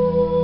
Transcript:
you.